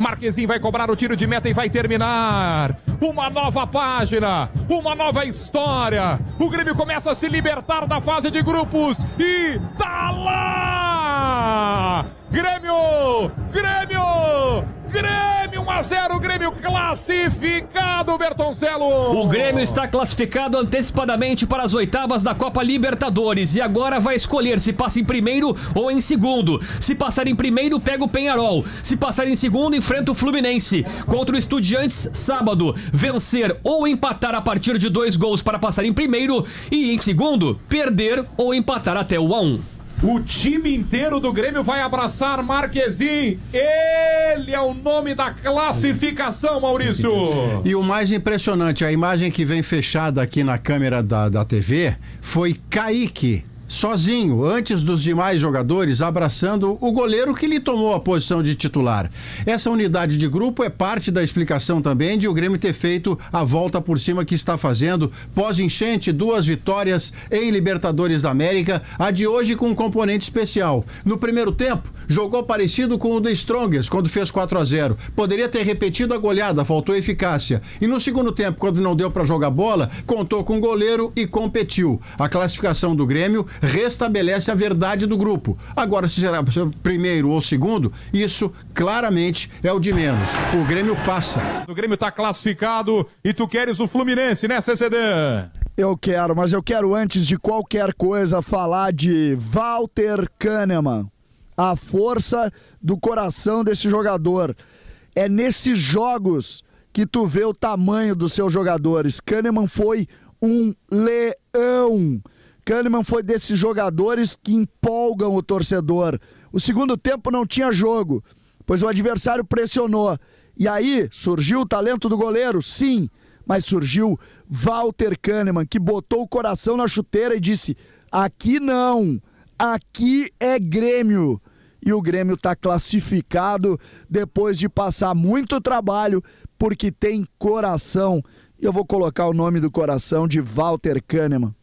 Marquezinho vai cobrar o tiro de meta e vai terminar. Uma nova página, uma nova história. O Grêmio começa a se libertar da fase de grupos e tá lá! Grêmio! Grêmio! Grêmio 1 a 0, Grêmio classificado, Bertoncello. O Grêmio está classificado antecipadamente para as oitavas da Copa Libertadores e agora vai escolher se passa em primeiro ou em segundo. Se passar em primeiro, pega o Penharol. Se passar em segundo, enfrenta o Fluminense. Contra o Estudiantes, sábado, vencer ou empatar a partir de dois gols para passar em primeiro e em segundo, perder ou empatar até o 1 a 1. O time inteiro do Grêmio vai abraçar Marquezin. Ele é o nome da classificação, Maurício. E o mais impressionante, a imagem que vem fechada aqui na câmera da, da TV foi Kaique sozinho, antes dos demais jogadores, abraçando o goleiro que lhe tomou a posição de titular. Essa unidade de grupo é parte da explicação também de o Grêmio ter feito a volta por cima que está fazendo, pós-enchente, duas vitórias em Libertadores da América, a de hoje com um componente especial. No primeiro tempo, jogou parecido com o The Strongest, quando fez 4 a 0 Poderia ter repetido a goleada, faltou eficácia. E no segundo tempo, quando não deu para jogar bola, contou com o goleiro e competiu. A classificação do Grêmio restabelece a verdade do grupo. Agora, se será primeiro ou segundo, isso claramente é o de menos. O Grêmio passa. O Grêmio está classificado e tu queres o Fluminense, né, CCD? Eu quero, mas eu quero antes de qualquer coisa falar de Walter Kahneman. A força do coração desse jogador. É nesses jogos que tu vê o tamanho dos seus jogadores. Kahneman foi um leão. Kahneman foi desses jogadores que empolgam o torcedor. O segundo tempo não tinha jogo, pois o adversário pressionou. E aí surgiu o talento do goleiro, sim, mas surgiu Walter Kahneman, que botou o coração na chuteira e disse: aqui não, aqui é Grêmio. E o Grêmio está classificado depois de passar muito trabalho, porque tem coração. Eu vou colocar o nome do coração de Walter Kahneman.